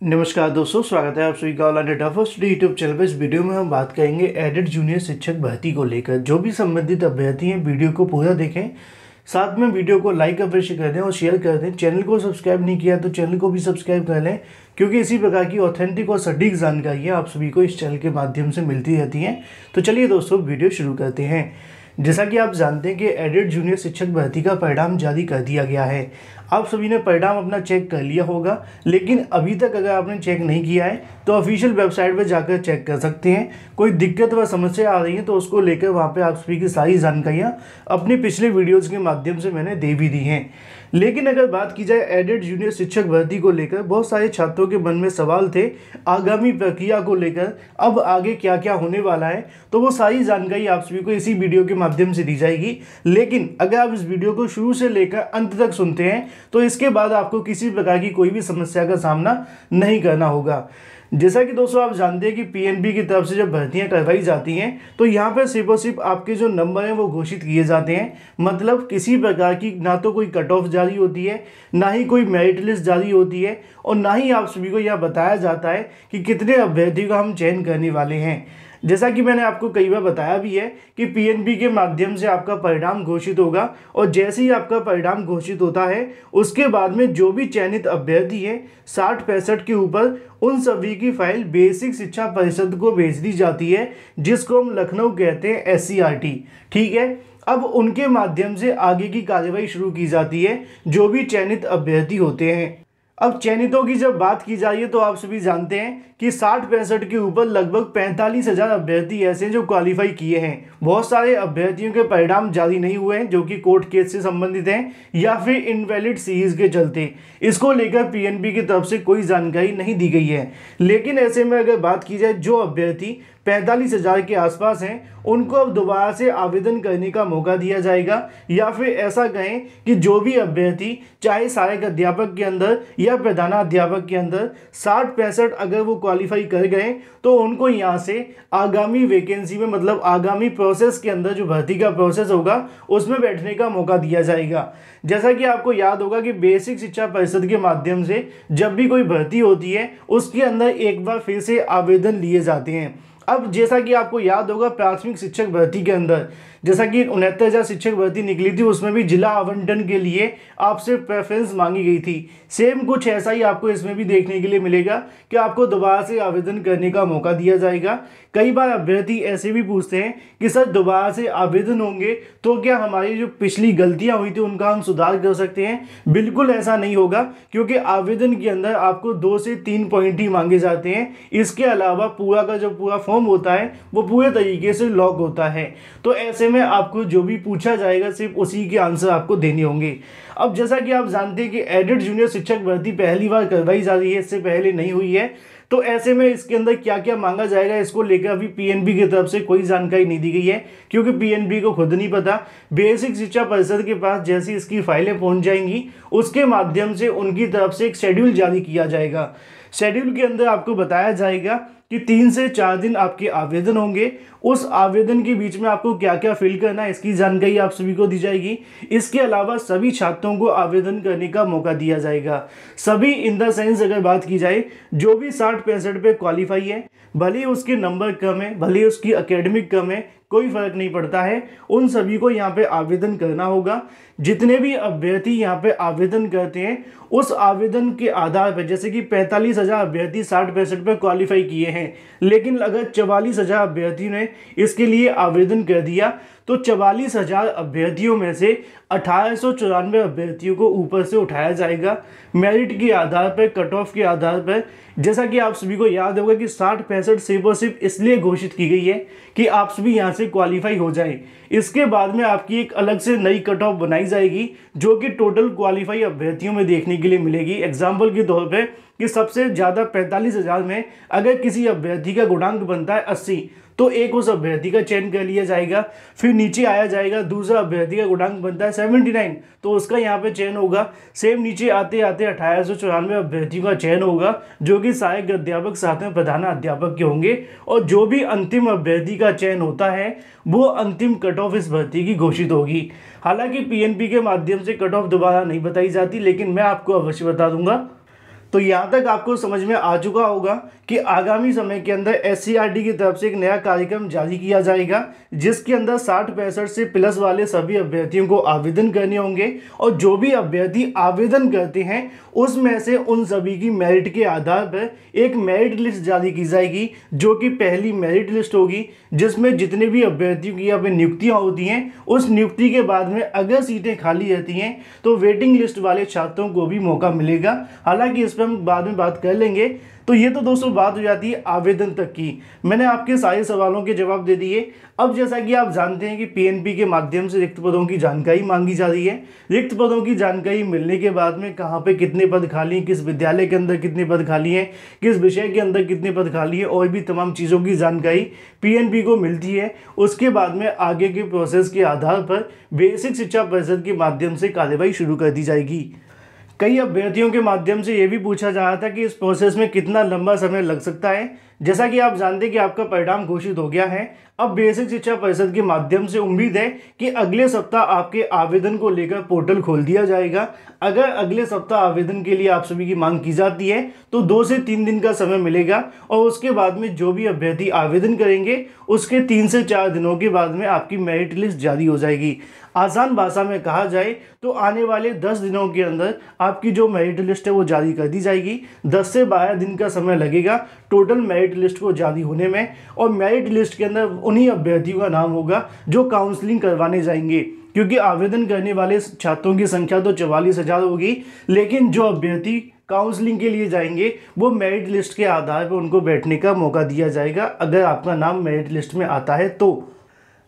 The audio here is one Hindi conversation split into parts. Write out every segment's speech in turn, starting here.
नमस्कार दोस्तों, स्वागत है आप सभी का online data first YouTube channel पर इस वीडियो में हम बात करेंगे एडेड जूनियर शिक्षक भर्ती को लेकर। जो भी संबंधित अभ्यर्थी हैं वीडियो को पूरा देखें। साथ में वीडियो को लाइक अवश्य कर दें और शेयर कर दें। चैनल को सब्सक्राइब नहीं किया तो चैनल को भी सब्सक्राइब कर लें, क्योंकि इसी प्रकार की ऑथेंटिक और सटीक जानकारियाँ आप सभी को इस चैनल के माध्यम से मिलती रहती हैं। तो चलिए दोस्तों वीडियो शुरू करते हैं। जैसा कि आप जानते हैं कि एडेड जूनियर शिक्षक भर्ती का परिणाम जारी कर दिया गया है। आप सभी ने परिणाम अपना चेक कर लिया होगा, लेकिन अभी तक अगर आपने चेक नहीं किया है तो ऑफिशियल वेबसाइट पर जाकर चेक कर सकते हैं। कोई दिक्कत व समस्या आ रही है तो उसको लेकर वहाँ पे आप सभी की सारी जानकारियाँ अपने पिछले वीडियोज़ के माध्यम से मैंने दे भी दी हैं। लेकिन अगर बात की जाए एडेड जूनियर शिक्षक भर्ती को लेकर, बहुत सारे छात्रों के मन में सवाल थे आगामी प्रक्रिया को लेकर, अब आगे क्या क्या होने वाला है तो वो सारी जानकारी आप सभी को इसी वीडियो के माध्यम से दी जाएगी। लेकिन अगर आप इस वीडियो को शुरू से लेकर अंत तक सुनते हैं तो इसके बाद आपको किसी प्रकार की कोई भी समस्या का सामना नहीं करना होगा। जैसा कि दोस्तों, आप जानते हैं कि पीएनबी की तरफ़ से जब भर्तियाँ करवाई जाती हैं तो यहाँ पर सिर्फ़ और सिर्फ़ आपके जो नंबर हैं वो घोषित किए जाते हैं। मतलब किसी प्रकार की ना तो कोई कट ऑफ़ जारी होती है, ना ही कोई मेरिट लिस्ट जारी होती है, और ना ही आप सभी को यह बताया जाता है कि कितने अभ्यर्थी का हम चयन करने वाले हैं। जैसा कि मैंने आपको कई बार बताया भी है कि पीएनबी के माध्यम से आपका परिणाम घोषित होगा और जैसे ही आपका परिणाम घोषित होता है, उसके बाद में जो भी चयनित अभ्यर्थी है, साठ पैंसठ के ऊपर, उन सभी की फ़ाइल बेसिक शिक्षा परिषद को भेज दी जाती है, जिसको हम लखनऊ कहते हैं एस ठीक है? अब उनके माध्यम से आगे की कार्यवाही शुरू की जाती है, जो भी चयनित अभ्यर्थी होते हैं। अब चयनितों की जब बात की जाए तो आप सभी जानते हैं कि साठ पैंसठ के ऊपर लगभग पैंतालीस हज़ार अभ्यर्थी ऐसे हैं जो क्वालिफाई किए हैं। बहुत सारे अभ्यर्थियों के परिणाम जारी नहीं हुए हैं, जो कि कोर्ट केस से संबंधित हैं या फिर इनवैलिड सीरीज़ के चलते। इसको लेकर पीएनबी की तरफ़ से कोई जानकारी नहीं दी गई है। लेकिन ऐसे में अगर बात की जाए, जो अभ्यर्थी पैंतालीस हज़ार के आसपास हैं, उनको अब दोबारा से आवेदन करने का मौका दिया जाएगा, या फिर ऐसा कहें कि जो भी अभ्यर्थी, चाहे सहायक अध्यापक के अंदर या प्रधानाध्यापक के अंदर, साठ पैंसठ अगर वो क्वालिफाई कर गए तो उनको यहाँ से आगामी वैकेंसी में मतलब आगामी प्रोसेस के अंदर जो भर्ती का प्रोसेस होगा, उसमें बैठने का मौका दिया जाएगा। जैसा कि आपको याद होगा कि बेसिक शिक्षा परिषद के माध्यम से जब भी कोई भर्ती होती है, उसके अंदर एक बार फिर से आवेदन लिए जाते हैं। अब जैसा कि आपको याद होगा, प्राथमिक शिक्षक भर्ती के अंदर, जैसा कि उनहत्तर हज़ार शिक्षक भर्ती निकली थी, उसमें भी जिला आवंटन के लिए आपसे प्रेफरेंस मांगी गई थी। सेम कुछ ऐसा ही आपको इसमें भी देखने के लिए मिलेगा कि आपको दोबारा से आवेदन करने का मौका दिया जाएगा। कई बार अभ्यर्थी ऐसे भी पूछते हैं कि, सर, दोबारा से आवेदन होंगे तो क्या हमारी जो पिछली गलतियाँ हुई थी, उनका हम सुधार कर सकते हैं? बिल्कुल ऐसा नहीं होगा, क्योंकि आवेदन के अंदर आपको दो से तीन पॉइंट ही मांगे जाते हैं। इसके अलावा पूरा का जो पूरा फॉर्म होता है, वो पूरे तरीके से लॉक होता है। तो ऐसे में आपको जो भी पूछा जाएगा, सिर्फ़ उसी के आंसर आपको देने होंगे। अब जैसा कि आप जानते हैं कि एडेड जूनियर शिक्षक भर्ती पहली बार करवाई जा रही है, इससे पहले नहीं हुई है। तो ऐसे में इसके अंदर क्या क्या मांगा जाएगा, इसको लेकर अभी पीएनबी की तरफ़ से कोई जानकारी नहीं दी गई है, क्योंकि पीएनबी को खुद नहीं पता। बेसिक शिक्षा परिषद के पास जैसी इसकी फाइलें पहुँच जाएँगी, उसके माध्यम से उनकी तरफ़ से एक शेड्यूल जारी किया जाएगा। शेड्यूल के अंदर आपको बताया जाएगा कि तीन से चार दिन आपके आवेदन होंगे। उस आवेदन के बीच में आपको क्या क्या फिल करना है, इसकी जानकारी आप सभी को दी जाएगी। इसके अलावा सभी छात्रों को आवेदन करने का मौका दिया जाएगा। सभी इन द सेंस अगर बात की जाए, जो भी साठ पैंसठ पे क्वालिफाई है, भले उसके नंबर कम है, भले उसकी अकेडमिक कम है, कोई फ़र्क नहीं पड़ता है। उन सभी को यहाँ पे आवेदन करना होगा। जितने भी अभ्यर्थी यहाँ पे आवेदन करते हैं, उस आवेदन के आधार पर, जैसे कि पैंतालीस हज़ार अभ्यर्थी साठ पैंसठ पर क्वालिफाई किए हैं लेकिन अगर चवालीस हज़ार अभ्यर्थियों ने इसके लिए आवेदन कर दिया तो चवालीस हज़ार अभ्यर्थियों में से अठारह सौ चौरानवे अभ्यर्थियों को ऊपर से उठाया जाएगा। मेरिट के आधार पर कट ऑफ़ के आधार पर, जैसा कि आप सभी को याद होगा कि साठ पैंसठ सिर्फ़ और सिर्फ़ इसलिए घोषित की गई है कि आप सभी यहाँ से क्वालिफाई हो जाएँ। इसके बाद में आपकी एक अलग से नई कट ऑफ़ बनाई जाएगी, जो कि टोटल क्वालिफाई अभ्यर्थियों में देखने के लिए मिलेगी। एग्ज़ाम्पल के तौर पर कि सबसे ज़्यादा पैंतालीस हज़ार में अगर किसी अभ्यर्थी का गुणांक बनता है अस्सी तो एक उस अभ्यर्थी का चयन कर लिया जाएगा, फिर नीचे आया जाएगा, दूसरा अभ्यर्थी का गुणांक बनता है सेवेंटी नाइन तो उसका यहाँ पे चयन होगा। सेम नीचे आते आते अठारह सौ चौरानवे अभ्यर्थियों का चयन होगा, जो कि सहायक अध्यापक साथ में प्रधान अध्यापक के होंगे, और जो भी अंतिम अभ्यर्थी का चयन होता है, वो अंतिम कट ऑफ़ इस भर्ती की घोषित होगी। हालाँकि पीएनपी के माध्यम से कट ऑफ़ दोबारा नहीं बताई जाती, लेकिन मैं आपको अवश्य बता दूँगा। तो यहाँ तक आपको समझ में आ चुका होगा कि आगामी समय के अंदर एस की तरफ़ से एक नया कार्यक्रम जारी किया जाएगा, जिसके अंदर साठ पैंसठ से प्लस वाले सभी अभ्यर्थियों को आवेदन करने होंगे और जो भी अभ्यर्थी आवेदन करते हैं, उसमें से उन सभी की मेरिट के आधार पर एक मेरिट लिस्ट जारी की जाएगी, जो कि पहली मेरिट लिस्ट होगी, जिसमें जितने भी अभ्यर्थियों की यहाँ पे नियुक्तियाँ होती हैं, उस नियुक्ति के बाद में अगर सीटें खाली रहती हैं तो वेटिंग लिस्ट वाले छात्रों को भी मौका मिलेगा। हालाँकि इस पर हम बाद में बात कर लेंगे। तो ये तो दोस्तों बात हो जाती है आवेदन तक की। मैंने आपके सारे सवालों के जवाब दे दिए। अब जैसा कि आप जानते हैं कि पीएनपी के माध्यम से रिक्त पदों की जानकारी मांगी जा रही है। रिक्त पदों की जानकारी मिलने के बाद में कहाँ पे कितने पद खाली हैं, किस विद्यालय के अंदर कितने पद खाली हैं, किस विषय के अंदर कितने पद खाली हैं, और भी तमाम चीज़ों की जानकारी पी को मिलती है। उसके बाद में आगे के प्रोसेस के आधार पर बेसिक शिक्षा परिषद के माध्यम से कार्यवाही शुरू कर दी जाएगी। कई अभ्यर्थियों के माध्यम से ये भी पूछा जा रहा था कि इस प्रोसेस में कितना लंबा समय लग सकता है। जैसा कि आप जानते हैं कि आपका परिणाम घोषित हो गया है। अब बेसिक शिक्षा परिषद के माध्यम से उम्मीद है कि अगले सप्ताह आपके आवेदन को लेकर पोर्टल खोल दिया जाएगा। अगर अगले सप्ताह आवेदन के लिए आप सभी की मांग की जाती है तो दो से तीन दिन का समय मिलेगा और उसके बाद में जो भी अभ्यर्थी आवेदन करेंगे, उसके तीन से चार दिनों के बाद में आपकी मेरिट लिस्ट जारी हो जाएगी। आसान भाषा में कहा जाए तो आने वाले दस दिनों के अंदर आपकी जो मेरिट लिस्ट है, वो जारी कर दी जाएगी। दस से बारह दिन का समय लगेगा। टोटल मेरिट लिस्ट को जारी होने में और मेरिट लिस्ट के अंदर उन्हीं अभ्यर्थियों का नाम होगा जो काउंसलिंग करवाने जाएँगे, क्योंकि आवेदन करने वाले छात्रों की संख्या तो चवालीस हज़ार होगी, लेकिन जो अभ्यर्थी काउंसलिंग के लिए जाएँगे, वो मेरिट लिस्ट के आधार पर उनको बैठने का मौका दिया जाएगा। अगर आपका नाम मेरिट लिस्ट में आता है तो।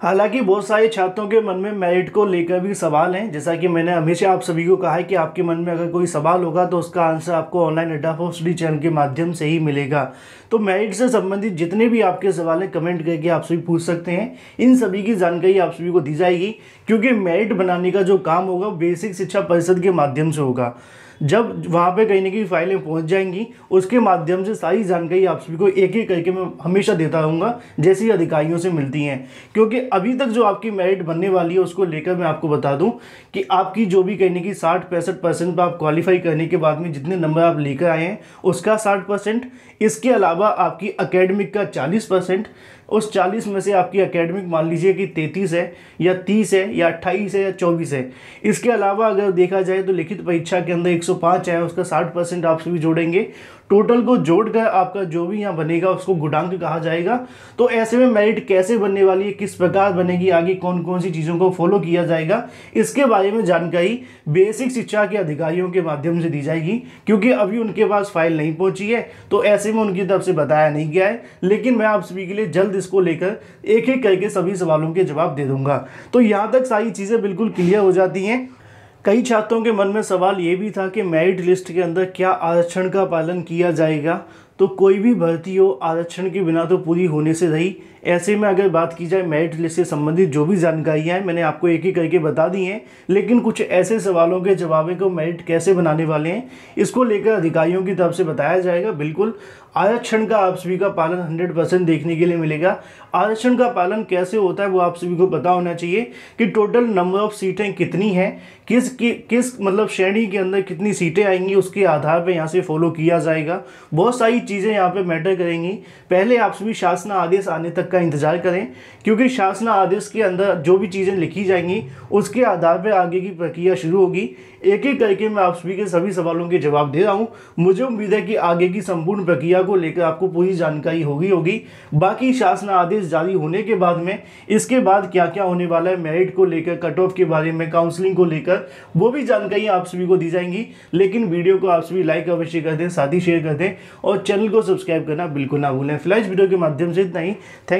हालाँकि बहुत सारे छात्रों के मन में मेरिट को लेकर भी सवाल हैं। जैसा कि मैंने हमेशा आप सभी को कहा है कि आपके मन में अगर कोई सवाल होगा तो उसका आंसर आपको ऑनलाइन अड्डा फॉर स्टडी चैनल के माध्यम से ही मिलेगा। तो मेरिट से संबंधित जितने भी आपके सवाल हैं कमेंट करके आप सभी पूछ सकते हैं। इन सभी की जानकारी आप सभी को दी जाएगी, क्योंकि मेरिट बनाने का जो काम होगा बेसिक शिक्षा परिषद के माध्यम से होगा। जब वहाँ पे कहीं ना कहीं फाइलें पहुँच जाएँगी, उसके माध्यम से सारी जानकारी आप सभी को एक एक करके मैं हमेशा देता रहूँगा, जैसी अधिकारियों से मिलती हैं। क्योंकि अभी तक जो आपकी मेरिट बनने वाली है, उसको लेकर मैं आपको बता दूँ कि आपकी जो भी कहने की साठ पैंसठ परसेंट पर आप क्वालिफाई करने के बाद में जितने नंबर आप लेकर आए हैं, उसका साठ परसेंट, इसके अलावा आपकी अकेडमिक का चालीस परसेंट उस 40 में से आपकी एकेडमिक मान लीजिए कि 33 है, या 30 है, या 28 है, या 24 है। इसके अलावा अगर देखा जाए तो लिखित परीक्षा के अंदर 105 है, उसका 60 परसेंट आप सभी जोड़ेंगे। टोटल को जोड़कर आपका जो भी यहाँ बनेगा, उसको गुडांक कहा जाएगा। तो ऐसे में मेरिट कैसे बनने वाली है, किस प्रकार बनेगी, आगे कौन कौन सी चीज़ों को फॉलो किया जाएगा, इसके बारे में जानकारी बेसिक शिक्षा के अधिकारियों के माध्यम से दी जाएगी। क्योंकि अभी उनके पास फ़ाइल नहीं पहुँची है तो ऐसे में उनकी तरफ़ से बताया नहीं गया है। लेकिन मैं आप सभी के लिए जल्द इसको लेकर एक एक करके सभी सवालों के जवाब दे दूँगा। तो यहाँ तक सारी चीज़ें बिल्कुल क्लियर हो जाती हैं। कई छात्रों के मन में सवाल ये भी था कि मेरिट लिस्ट के अंदर क्या आरक्षण का पालन किया जाएगा? तो कोई भी भर्ती हो, आरक्षण के बिना तो पूरी होने से रही। ऐसे में अगर बात की जाए मेरिट लिस्ट से संबंधित जो भी जानकारियाँ हैं मैंने आपको एक ही करके बता दी हैं लेकिन कुछ ऐसे सवालों के जवाबों को मेरिट कैसे बनाने वाले हैं इसको लेकर अधिकारियों की तरफ़ से बताया जाएगा। बिल्कुल आरक्षण का आप सभी का पालन हंड्रेड परसेंट देखने के लिए मिलेगा। आरक्षण का पालन कैसे होता है वो आप सभी को पता होना चाहिए कि टोटल नंबर ऑफ़ सीटें कितनी हैं किस कि, किस मतलब श्रेणी के अंदर कितनी सीटें आएँगी उसके आधार पर यहाँ से फॉलो किया जाएगा। बहुत सारी चीज़ें यहाँ पे मैटर करेंगी। पहले आप सभी शासन आदेश आने तक का इंतज़ार करें, क्योंकि शासन आदेश के अंदर जो भी चीज़ें लिखी जाएँगी, उसके आधार पर आगे की प्रक्रिया शुरू होगी। एक एक करके मैं आप सभी के सभी सवालों के जवाब दे रहा हूँ। मुझे उम्मीद है कि आगे की संपूर्ण प्रक्रिया को लेकर आपको पूरी जानकारी होगी होगी। बाकी शासन आदेश जारी होने के बाद में, इसके बाद क्या क्या होने वाला है मेरिट को लेकर कट ऑफ़ के बारे में काउंसलिंग को लेकर, वो भी जानकारी आप सभी को दी जाएँगी। लेकिन वीडियो को आप सभी लाइक अवश्य कर दें, साथ ही शेयर कर दें, और चैनल को सब्सक्राइब करना बिल्कुल ना भूलें। फ़िलहाल वीडियो के माध्यम से इतना ही। Thank